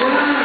Wow.